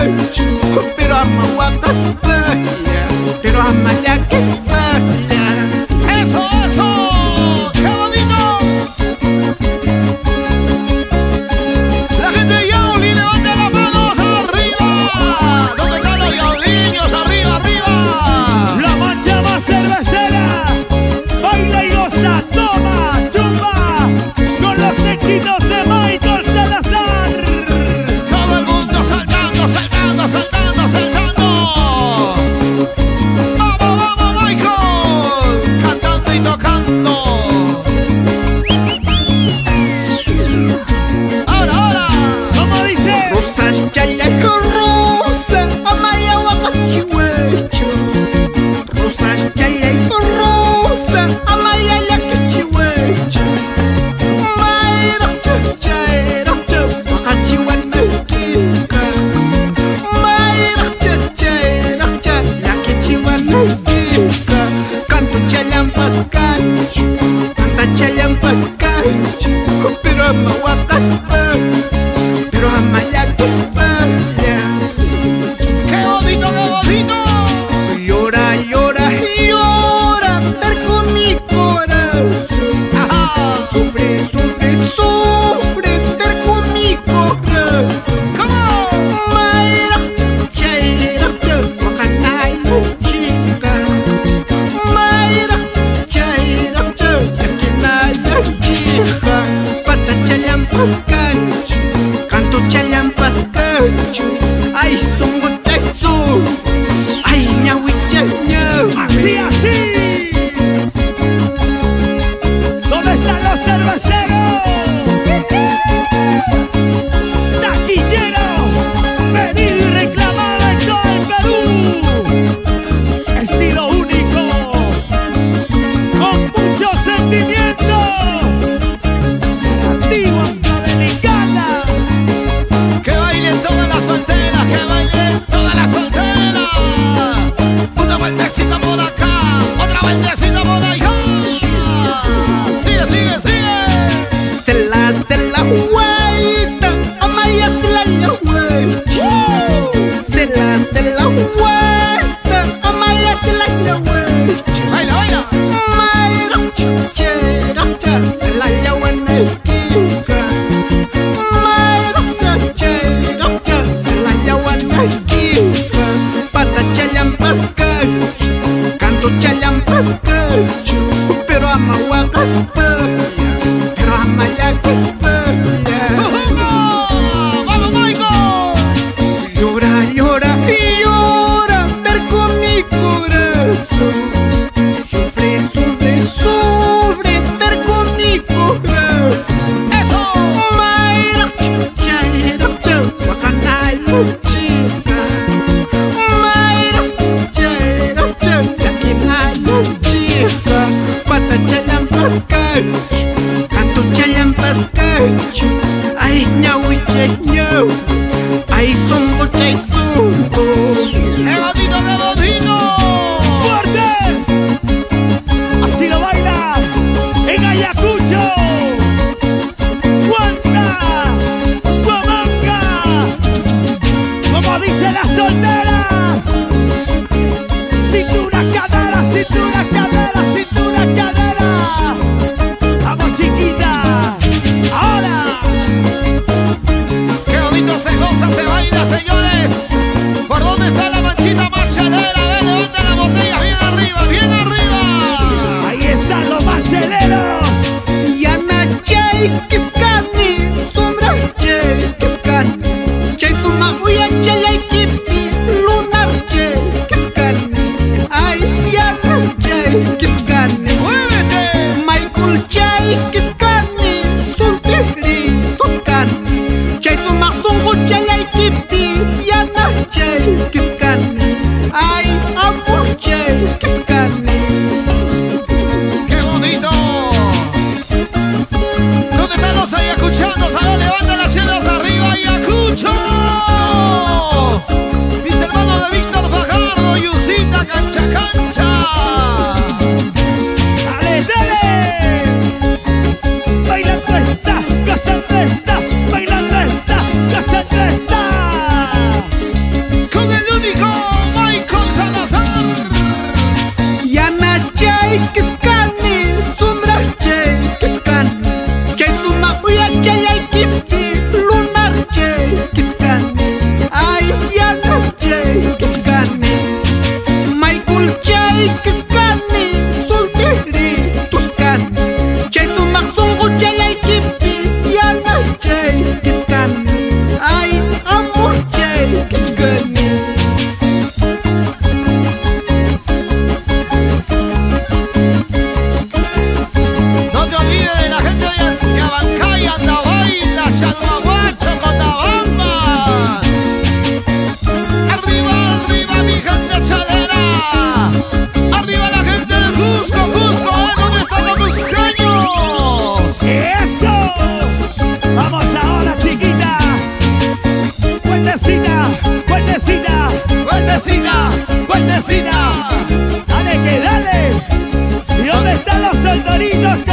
spöke, bir amma vakas spöke, bir amma jakis spöke. uma castanha Dale que dale. ¿Y dónde están los soldaditos,